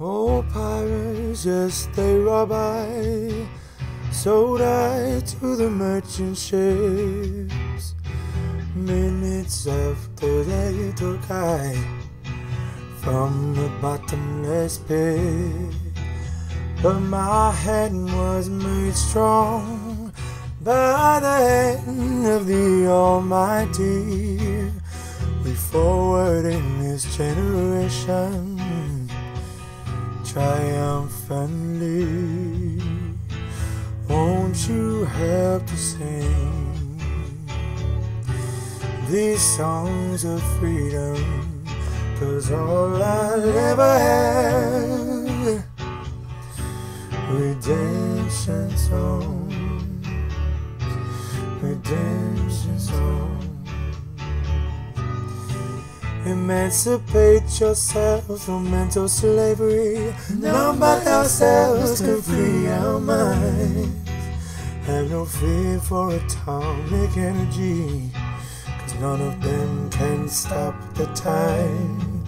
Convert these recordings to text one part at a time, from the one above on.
Oh, pirates, yes, they rob I. Sold I to the merchant ships. Minutes after they took I from the bottomless pit. But my hand was made strong by the hand of the Almighty. We forward in this generation triumphantly. Won't you help to sing these songs of freedom? Cause all I ever had, Emancipate yourselves from mental slavery. But ourselves can free our minds. Have no fear for atomic energy, cause none of them can stop the time.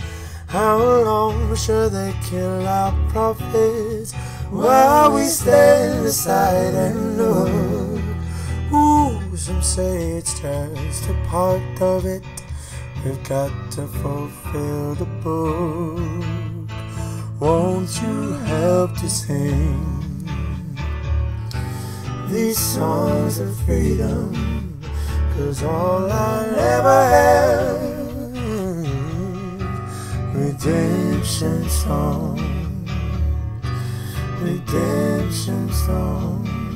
How long shall they kill our prophets while we stand aside and look? Ooh, some say it's just a part of it. You've got to fulfill the book. Won't you help to sing these songs of freedom? Cause all I ever had redemption song, redemption song.